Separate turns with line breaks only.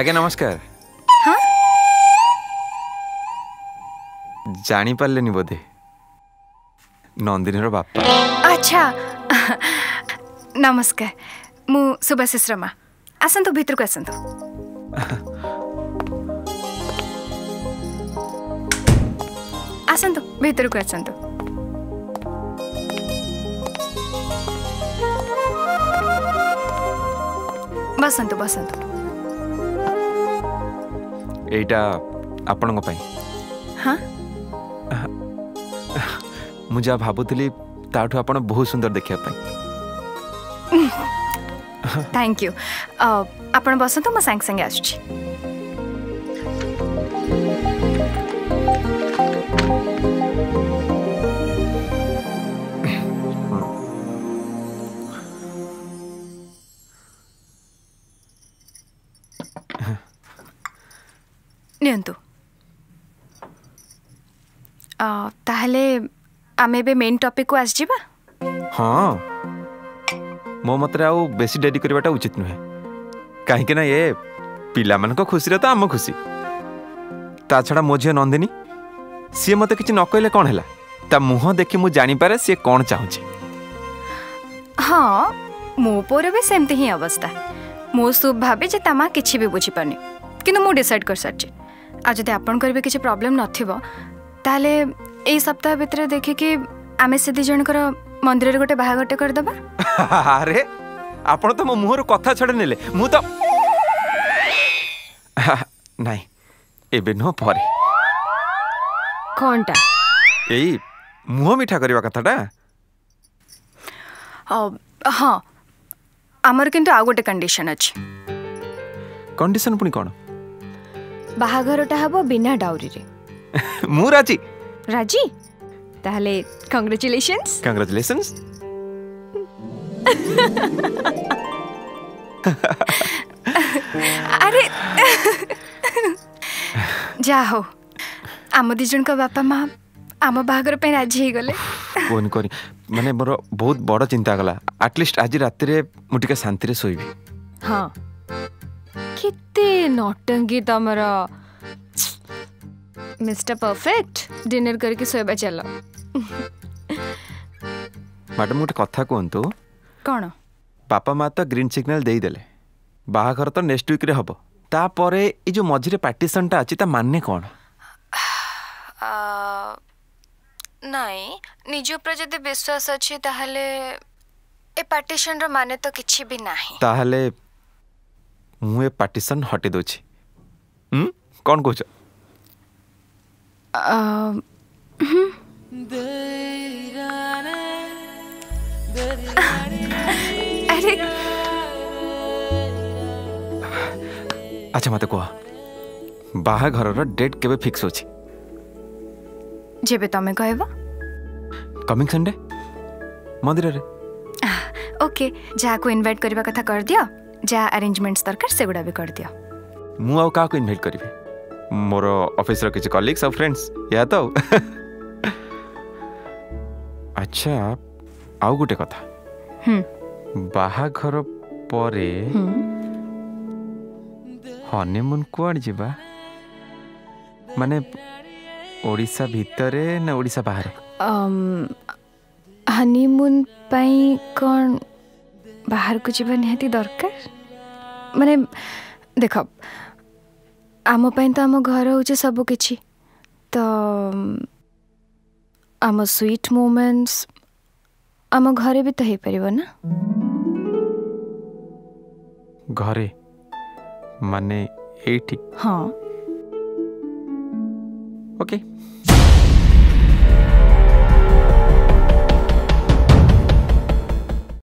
ଆଜ୍ଞା ନମସ୍କାର ଜାଣିପାରିଲେନି ବୋଧେ ନନ୍ଦିନୀର ବାପା
ଆଚ୍ଛା ନମସ୍କାର ମୁଁ ସୁବାଶିଷ ରମା ଆସନ୍ତୁ ଭିତରକୁ ଆସନ୍ତୁ ଆସନ୍ତୁ ଭିତରକୁ ଆସନ୍ତୁ ବସନ୍ତୁ ବସନ୍ତୁ
ଏଇଟା ଆପଣଙ୍କ ପାଇଁ
ହଁ
ମୁଁ ଯାହା ଭାବୁଥିଲି ତାଠୁ ଆପଣ ବହୁତ ସୁନ୍ଦର ଦେଖିବା ପାଇଁ
ଥ୍ୟାଙ୍କ ୟୁ ଆପଣ ବସନ୍ତୁ ମୁଁ ସାଙ୍ଗେ ସାଙ୍ଗେ ଆସୁଛି ନିଅନ୍ତୁ ତାହେଲେ ଆମେ ଏବେ ମେନ୍ ଟପିକ୍କୁ ଆସିଯିବା
ହଁ ମୋ ମତରେ ଆଉ ବେଶୀ ଡେରି କରିବାଟା ଉଚିତ ନୁହେଁ କାହିଁକି ନା ଏ ପିଲାମାନଙ୍କ ଖୁସିରେ ତ ଆମ ଖୁସି ତା ଛଡ଼ା ମୋ ଝିଅ ନନ୍ଦିନୀ ସିଏ ମୋତେ କିଛି ନ କହିଲେ କ'ଣ ହେଲା ତା ମୁହଁ ଦେଖି ମୁଁ ଜାଣିପାରେ ସିଏ କ'ଣ ଚାହୁଁଛି
ହଁ ମୋ ପୁଅର ବି ସେମିତି ହିଁ ଅବସ୍ଥା ମୁଁ ସୁପ୍ ଭାବେ ଯେ ତା ମା କିଛି ବି ବୁଝିପାରୁନି କିନ୍ତୁ ମୁଁ ଡିସାଇଡ୍ କରିସାରିଛି ଆଉ ଯଦି ଆପଣଙ୍କର ବି କିଛି ପ୍ରୋବ୍ଲେମ୍ ନଥିବ ତାହେଲେ ଏଇ ସପ୍ତାହ ଭିତରେ ଦେଖିକି ଆମେ ସେ ଦୁଇ ଜଣଙ୍କର ମନ୍ଦିରରେ ଗୋଟେ ବାହାଘରଟେ କରିଦେବା
ଆରେ ଆପଣ ତ ମୋ ମୁହଁରୁ କଥା ଛାଡ଼ି ନେଲେ ମୁଁ ତ ନାଇଁ ଏବେ ନୁହଁ ପରେ
କ'ଣଟା
ଏଇ ମୁହଁ ମିଠା କରିବା କଥାଟା
ହଁ ଆମର କିନ୍ତୁ ଆଉ ଗୋଟେ କଣ୍ଡିସନ୍ ଅଛି
କଣ୍ଡିସନ୍ ପୁଣି କ'ଣ बाहाघरटा हबो
बिना डाउरी राजी
राजी
ताले कांग्रेचुलेशंस कांग्रेचुलेशंस अरे जाओ आम दिजन बापा मां आम बाहागर पे राजी
हे गले फोन करी माने मोर बहुत बड़ चिंता गला एटलीस्ट आज रात शांति रे
सोइबी କେତେ ନଟଙ୍ଗୀ ତମର ମିଷ୍ଟର ପରଫେକ୍ଟ ଡିନର କରିକି ଶୋଇବା ଚାଲ
ମ୍ୟାଡ଼ାମ୍ ଗୋଟେ କଥା କୁହନ୍ତୁ
କ'ଣ
ବାପା ମା ତ ଗ୍ରୀନ୍ ସିଗ୍ନାଲ୍ ଦେଇଦେଲେ ବାହାଘର ତ ନେକ୍ସଟ ୱିକ୍ରେ ହେବ ତାପରେ ଏଇ ଯେଉଁ ମଝିରେ ପାର୍ଟିସନ୍ଟା ଅଛି ତା ମାନେ କ'ଣ
ନାଇଁ ନିଜ ଉପରେ ଯଦି ବିଶ୍ୱାସ ଅଛି ତାହେଲେ ଏ ପାର୍ଟିସନ୍ର ମାନେ ତ କିଛି ବି ନାହିଁ
ତାହେଲେ ମୁଁ ଏ ପାର୍ଟିସନ୍ ହଟେଇ ଦେଉଛି କ'ଣ କହୁଛ ଆଚ୍ଛା ମୋତେ କୁହ ବାହାଘରର ଡେଟ୍ କେବେ ଫିକ୍ସ ଅଛି
ଯେବେ ତମେ କହିବ
କମିଂ ସନ୍ଡେ ମନ୍ଦିରରେ
ଓକେ ଯାହାକୁ ଇନଭାଇଟ୍ କରିବା କଥା କରିଦିଅ जहाँ अरेंजमेंट्स दरकार से गुड़ा भी
कर दियो मु आउ काको इनवाइट करबे मोर ऑफिस रो किछ कलीग्स और फ्रेंड्स या तो अच्छा आउ
गुटे
कथा हम बाहा घर परे हनीमून कोण जीवा माने ओडिसा भितरे
ना ओडिसा बाहर अम हनीमून पई कोण कौन... बाहर को जीवन निहाती दरकार माने देख आमपाई तो आम घर हूँ सबकि तो आम स्वीट मोमेंट्स आम घरे
भी तो पार
ना
घरे माने ठीक हाँ ओके okay.